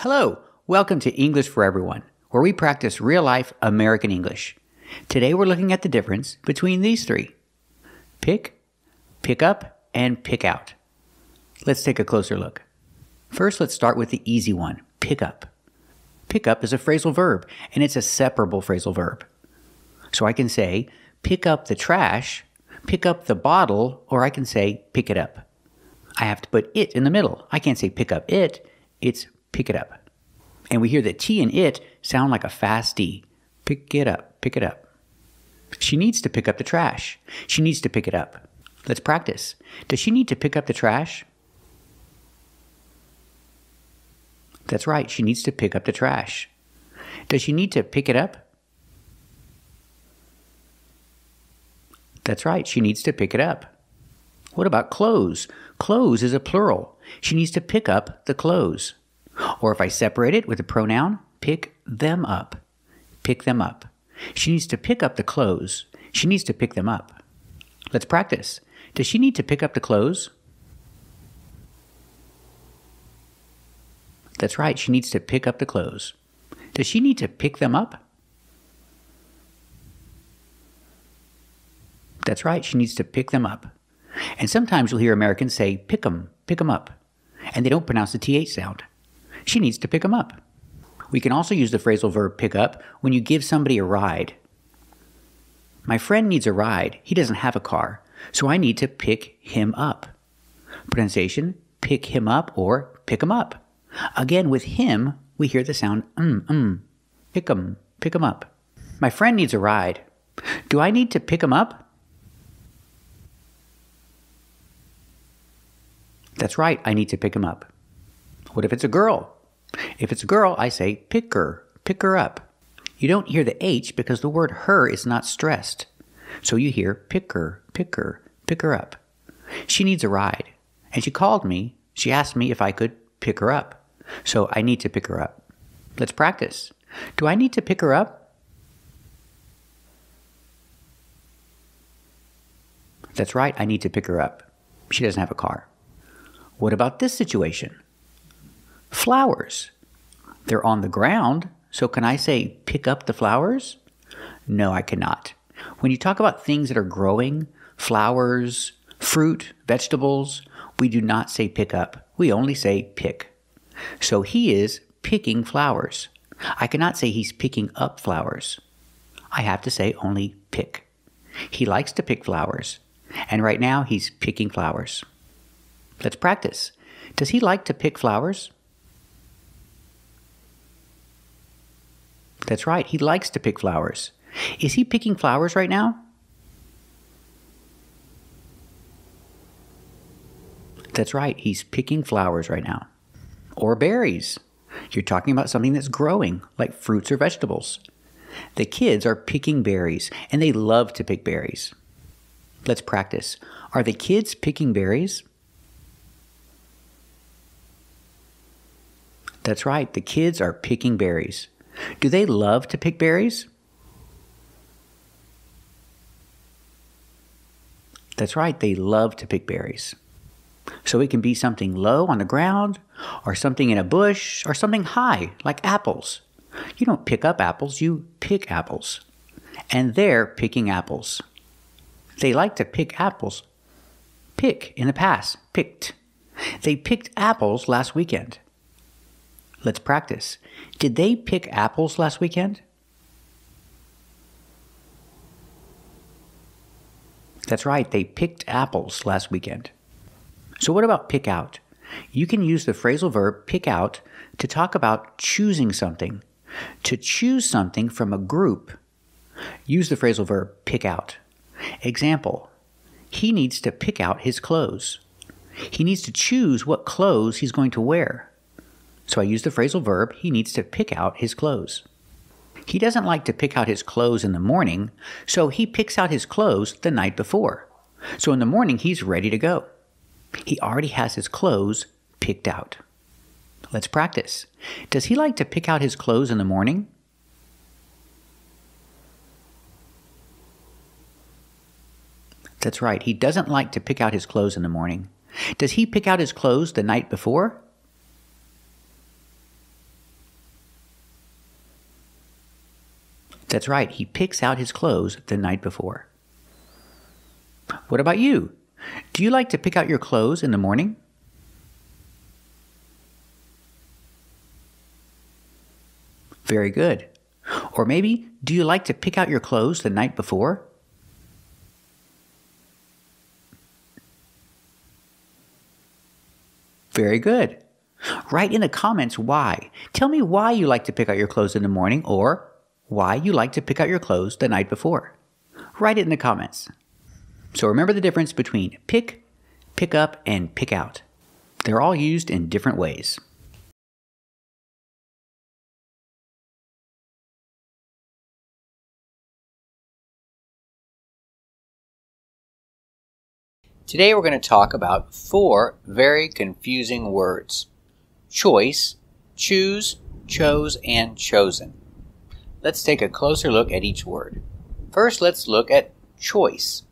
Hello, welcome to English for Everyone, where we practice real life American English. Today we're looking at the difference between these three pick, pick up, and pick out. Let's take a closer look. First, let's start with the easy one pick up. Pick up is a phrasal verb, and it's a separable phrasal verb. So I can say, pick up the trash, pick up the bottle, or I can say, pick it up. I have to put it in the middle. I can't say pick up it, it's pick it up. And we hear the T and it sound like a fast D. Pick it up, pick it up. She needs to pick up the trash. She needs to pick it up. Let's practice. Does she need to pick up the trash? That's right, she needs to pick up the trash. Does she need to pick it up? That's right, she needs to pick it up. What about clothes? Clothes is a plural. She needs to pick up the clothes. Or if I separate it with a pronoun, pick them up. Pick them up. She needs to pick up the clothes. She needs to pick them up. Let's practice. Does she need to pick up the clothes? That's right, she needs to pick up the clothes. Does she need to pick them up? That's right, she needs to pick them up. And sometimes you'll hear Americans say, pick 'em, pick 'em up. And they don't pronounce the TH sound. She needs to pick him up. We can also use the phrasal verb pick up when you give somebody a ride. My friend needs a ride. He doesn't have a car, so I need to pick him up. Pronunciation pick him up or pick him up. Again, with him, we hear the sound um, um. Pick 'em, pick 'em up. My friend needs a ride. Do I need to pick him up? That's right, I need to pick him up. What if it's a girl? If it's a girl, I say pick her, pick her up. You don't hear the H because the word her is not stressed. So you hear pick her, pick her, pick her up. She needs a ride. And she called me. She asked me if I could pick her up. So I need to pick her up. Let's practice. Do I need to pick her up? That's right, I need to pick her up. She doesn't have a car. What about this situation? Flowers. They're on the ground, so can I say pick up the flowers? No, I cannot. When you talk about things that are growing, flowers, fruit, vegetables, we do not say pick up. We only say pick. So he is picking flowers. I cannot say he's picking up flowers. I have to say only pick. He likes to pick flowers, and right now he's picking flowers. Let's practice. Does he like to pick flowers? That's right, he likes to pick flowers. Is he picking flowers right now? That's right, he's picking flowers right now. Or berries. You're talking about something that's growing, like fruits or vegetables. The kids are picking berries, and they love to pick berries. Let's practice. Are the kids picking berries? That's right, the kids are picking berries. Do they love to pick berries? That's right, they love to pick berries. So it can be something low on the ground, or something in a bush, or something high, like apples. You don't pick up apples, you pick apples. And they're picking apples. They like to pick apples. Pick in the past, picked. They picked apples last weekend. Let's practice. Did they pick apples last weekend? That's right, they picked apples last weekend. So, what about pick out? You can use the phrasal verb pick out to talk about choosing something. To choose something from a group, use the phrasal verb pick out. Example He needs to pick out his clothes. He needs to choose what clothes he's going to wear. So I use the phrasal verb, he needs to pick out his clothes. He doesn't like to pick out his clothes in the morning, so he picks out his clothes the night before. So in the morning, he's ready to go. He already has his clothes picked out. Let's practice. Does he like to pick out his clothes in the morning? That's right, he doesn't like to pick out his clothes in the morning. Does he pick out his clothes the night before? That's right, he picks out his clothes the night before. What about you? Do you like to pick out your clothes in the morning? Very good. Or maybe, do you like to pick out your clothes the night before? Very good. Write in the comments why. Tell me why you like to pick out your clothes in the morning or why you like to pick out your clothes the night before. Write it in the comments. So remember the difference between pick, pick up, and pick out. They're all used in different ways. Today we're going to talk about four very confusing words choice, choose, chose, and chosen. Let's take a closer look at each word. First, let's look at choice.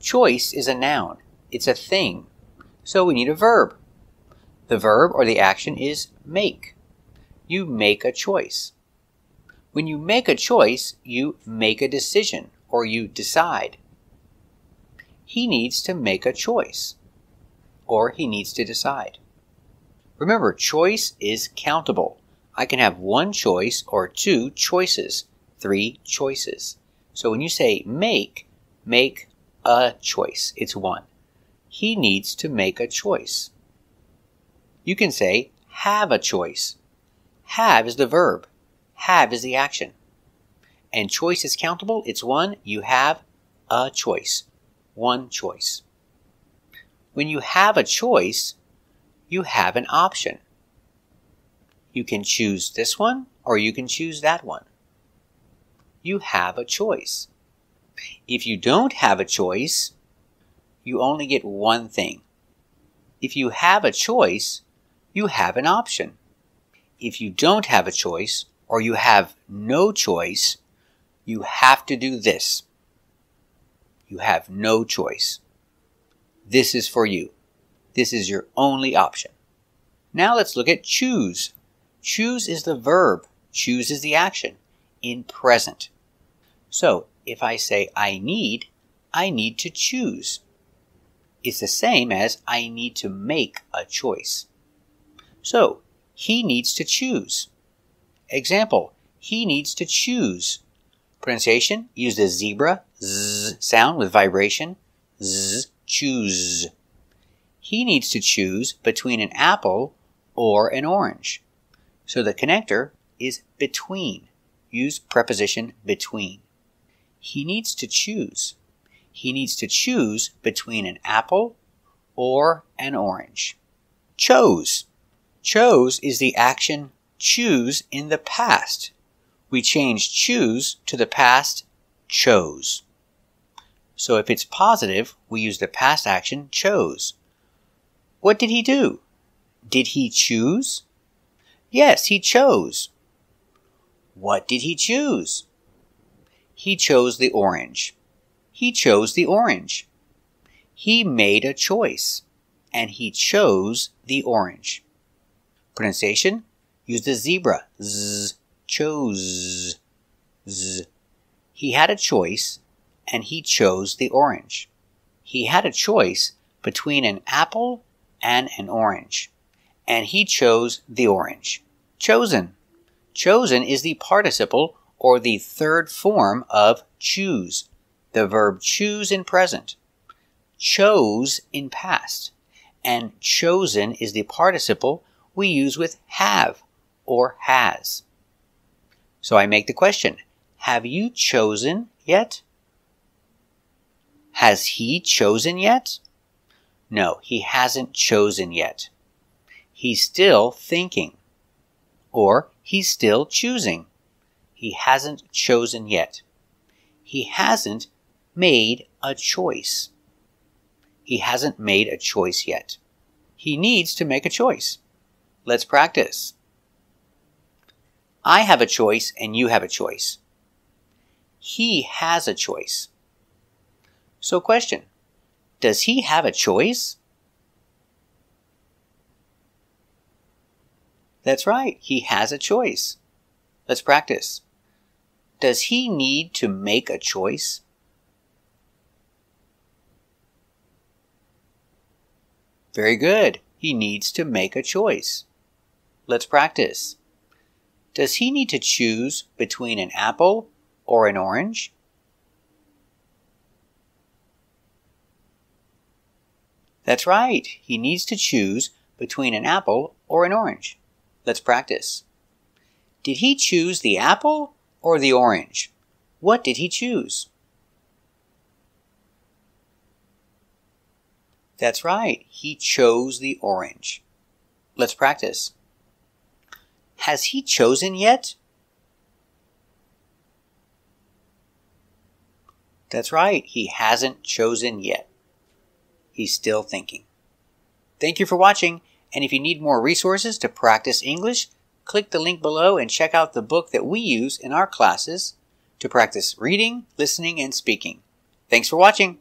Choice is a noun, it's a thing, so we need a verb. The verb or the action is make. You make a choice. When you make a choice, you make a decision or you decide he needs to make a choice or he needs to decide. Remember, choice is countable. I can have one choice or two choices, three choices. So when you say make, make a choice. It's one. He needs to make a choice. You can say have a choice. Have is the verb. Have is the action. And choice is countable. It's one. You have a choice one choice. When you have a choice, you have an option. You can choose this one or you can choose that one. You have a choice. If you don't have a choice, you only get one thing. If you have a choice, you have an option. If you don't have a choice or you have no choice, you have to do this. You have no choice. This is for you. This is your only option. Now let's look at choose. Choose is the verb, choose is the action in present. So if I say I need, I need to choose. It's the same as I need to make a choice. So he needs to choose. Example, he needs to choose Pronunciation, use the zebra z sound with vibration. Z, choose. He needs to choose between an apple or an orange. So the connector is between. Use preposition between. He needs to choose. He needs to choose between an apple or an orange. Chose. Chose is the action choose in the past we change choose to the past chose. So if it's positive, we use the past action chose. What did he do? Did he choose? Yes, he chose. What did he choose? He chose the orange. He chose the orange. He made a choice, and he chose the orange. Pronunciation? Use the zebra. Z chose. Z. He had a choice, and he chose the orange. He had a choice between an apple and an orange, and he chose the orange. Chosen. Chosen is the participle or the third form of choose, the verb choose in present, chose in past, and chosen is the participle we use with have or has. So I make the question Have you chosen yet? Has he chosen yet? No, he hasn't chosen yet. He's still thinking. Or he's still choosing. He hasn't chosen yet. He hasn't made a choice. He hasn't made a choice yet. He needs to make a choice. Let's practice. I have a choice and you have a choice. He has a choice. So, question Does he have a choice? That's right, he has a choice. Let's practice. Does he need to make a choice? Very good. He needs to make a choice. Let's practice. Does he need to choose between an apple or an orange? That's right. He needs to choose between an apple or an orange. Let's practice. Did he choose the apple or the orange? What did he choose? That's right. He chose the orange. Let's practice. Has he chosen yet? That's right. He hasn't chosen yet. He's still thinking. Thank you for watching. And if you need more resources to practice English, click the link below and check out the book that we use in our classes to practice reading, listening, and speaking. Thanks for watching.